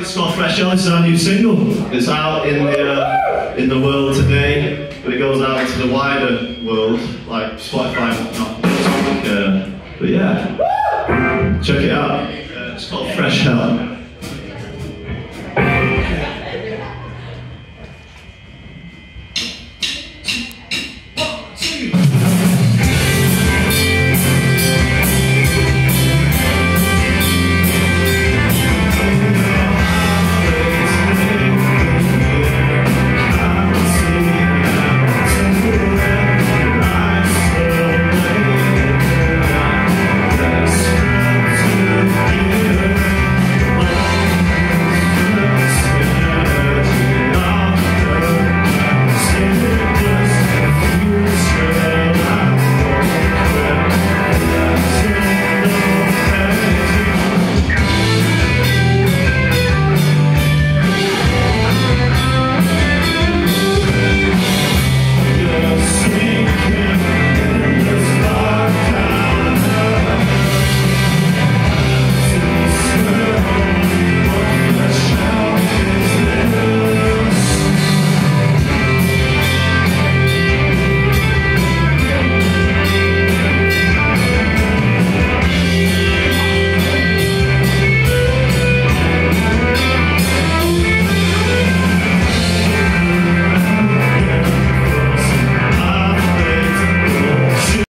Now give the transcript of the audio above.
It's called Fresh Hell. It's our new single. It's out in the uh, in the world today, but it goes out into the wider world, like Spotify and whatnot. Uh, but yeah, check it out. Uh, it's called Fresh Hell.